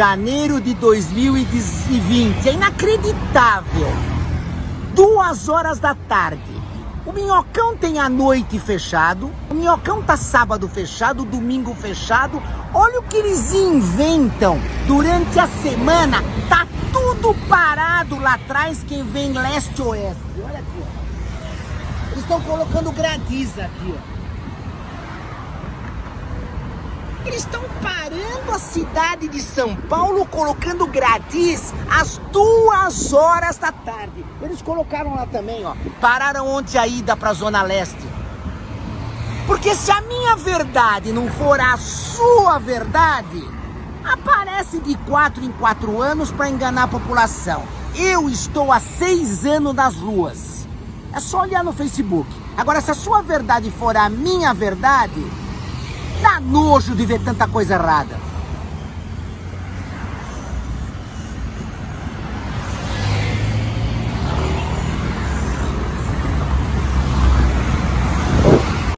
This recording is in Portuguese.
janeiro de 2020. É inacreditável. Duas horas da tarde. O Minhocão tem a noite fechado, o Minhocão tá sábado fechado, domingo fechado. Olha o que eles inventam durante a semana. Tá tudo parado lá atrás, quem vem leste-oeste. Olha aqui, ó. Eles estão colocando gradiza aqui, ó. Eles estão parando a cidade de São Paulo, colocando gradis às duas horas da tarde. Eles colocaram lá também, ó. Pararam ontem a ida para a Zona Leste. Porque se a minha verdade não for a sua verdade, aparece de quatro em quatro anos para enganar a população. Eu estou há seis anos nas ruas. É só olhar no Facebook. Agora, se a sua verdade for a minha verdade, nojo de ver tanta coisa errada.